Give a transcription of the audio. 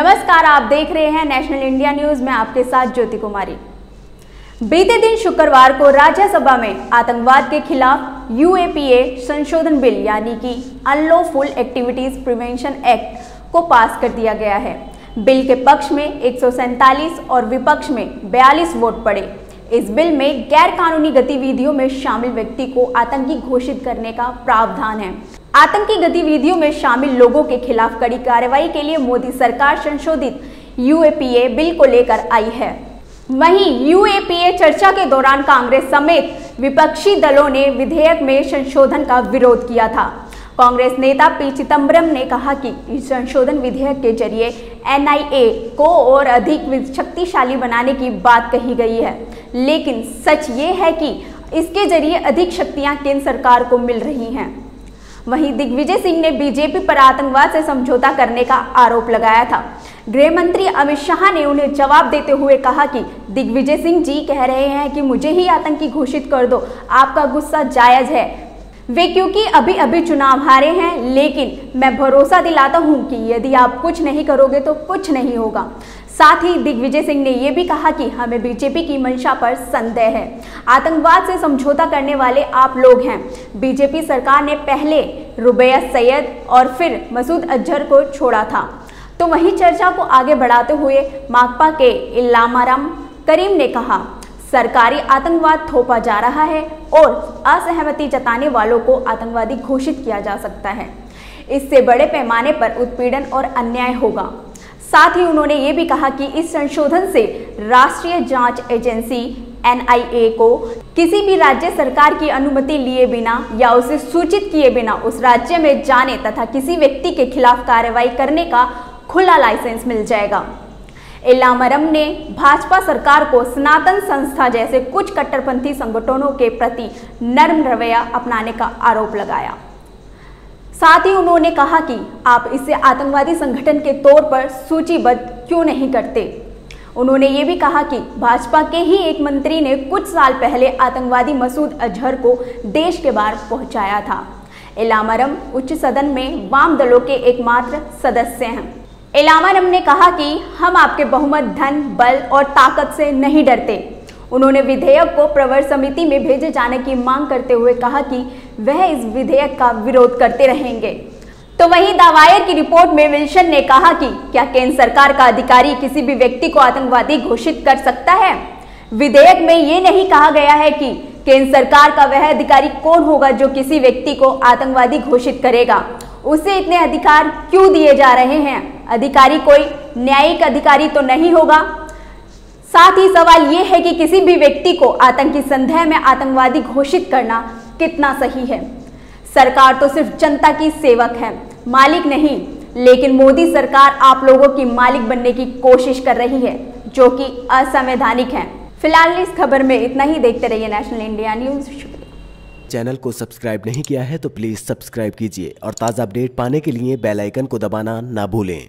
नमस्कार, आप देख रहे हैं नेशनल इंडिया न्यूज़ में आपके साथ ज्योति कुमारी। बीते दिन शुक्रवार को राज्यसभा में आतंकवाद के खिलाफ यूएपीए संशोधन बिल, यानी कि अनलॉफुल एक्टिविटीज़ प्रिवेंशन एक्ट को पास कर दिया गया है। बिल के पक्ष में एक और विपक्ष में 42 वोट पड़े। इस बिल में गैर कानूनी गतिविधियों में शामिल व्यक्ति को आतंकी घोषित करने का प्रावधान है। आतंकी गतिविधियों में शामिल लोगों के खिलाफ कड़ी कार्रवाई के लिए मोदी सरकार संशोधित। यूएपीए बिल को लेकर आई है। वहीं यूएपीए चर्चा के दौरान कांग्रेस समेत विपक्षी दलों ने विधेयक में संशोधन का विरोध किया था। कांग्रेस नेता पी चिदम्बरम ने कहा कि इस संशोधन विधेयक के ज़रिए एनआईए को और अधिक शक्तिशाली बनाने की बात कही गई है। लेकिन सच ये है कि इसके ज़रिए अधिक शक्तियाँ केंद्र सरकार को मिल रही हैं। वहीं दिग्विजय सिंह ने बीजेपी पर आतंकवाद से समझौता करने का आरोप लगाया था। गृह मंत्री अमित शाह ने उन्हें जवाब देते हुए कहा कि दिग्विजय सिंह जी कह रहे हैं कि मुझे ही आतंकी घोषित कर दो, आपका गुस्सा जायज़ है। वे क्योंकि अभी अभी चुनाव हारे हैं, लेकिन मैं भरोसा दिलाता हूँ कि यदि आप कुछ नहीं करोगे तो कुछ नहीं होगा। साथ ही दिग्विजय सिंह ने यह भी कहा कि हमें बीजेपी की मंशा पर संदेह है। आतंकवाद से समझौता करने वाले आप लोग हैं। बीजेपी सरकार ने पहले रुबैया सैयद और फिर मसूद अजहर को छोड़ा था। तो वहीं चर्चा को आगे बढ़ाते हुए माकपा के इलामाराम करीम ने कहा, सरकारी आतंकवाद थोपा जा रहा है और असहमति जताने वालों को आतंकवादी घोषित किया जा सकता है। इससे बड़े पैमाने पर उत्पीड़न और अन्याय होगा। साथ ही उन्होंने ये भी कहा कि इस संशोधन से राष्ट्रीय जाँच एजेंसी एनआईए को किसी भी राज्य सरकार की अनुमति लिए बिना या उसे सूचित किए बिना उस राज्य में जाने तथा किसी व्यक्ति के खिलाफ कार्रवाई करने का खुला लाइसेंस मिल जाएगा। इलामरम ने भाजपा सरकार को सनातन संस्था जैसे कुछ कट्टरपंथी संगठनों के प्रति नर्म रवैया अपनाने का आरोप लगाया। साथ ही उन्होंने कहा कि आप इसे आतंकवादी संगठन के तौर पर सूचीबद्ध क्यों नहीं करते? उन्होंने ये भी कहा कि भाजपा के ही एक मंत्री ने कुछ साल पहले आतंकवादी मसूद अजहर को देश के बाहर पहुँचाया था। इलामरम उच्च सदन में वाम दलों के एकमात्र सदस्य हैं। एलामानम ने कहा कि हम आपके बहुमत, धन, बल और ताकत से नहीं डरते। उन्होंने विधेयक को प्रवर समिति में भेजे जाने की मांग करते हुए कहा कि वह इस विधेयक का विरोध करते रहेंगे। तो वहीं दावायर की रिपोर्ट में विल्सन ने कहा कि क्या केंद्र सरकार का अधिकारी किसी भी व्यक्ति को आतंकवादी घोषित कर सकता है? विधेयक में ये नहीं कहा गया है कि केंद्र सरकार का वह अधिकारी कौन होगा जो किसी व्यक्ति को आतंकवादी घोषित करेगा। उसे इतने अधिकार क्यों दिए जा रहे हैं? अधिकारी कोई न्यायिक अधिकारी तो नहीं होगा? साथ ही सवाल ये है कि किसी भी व्यक्ति को आतंकी संदेह में आतंकवादी घोषित करना कितना सही है? सरकार तो सिर्फ़ जनता की सेवक है, मालिक नहीं, लेकिन मोदी सरकार आप लोगों की मालिक बनने की कोशिश कर रही है, जो कि असंवैधानिक है। फ़िलहाल इस खबर में इतना ही। देखते रहिए नेशनल इंडिया न्यूज़। चैनल को सब्सक्राइब नहीं किया है तो प्लीज़ सब्सक्राइब कीजिए और ताज़ा अपडेट पाने के लिए बेल आइकन को दबाना ना भूलें।